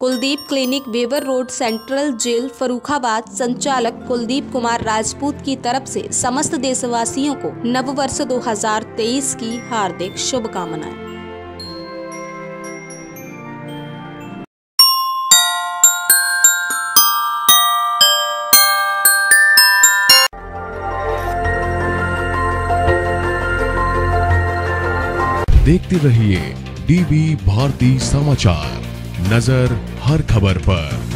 Kuldeep clinic Weber road, central jail, Farrukhabad. संचालक कुलदीप कुमार राजपूत की तरफ़ से समस्त देशवासियों को नव वर्ष 2023 की हार्दिक शुभकामनाएँ। देखते रहिए डीबी भारती समाचार। नज़र हर खबर पर।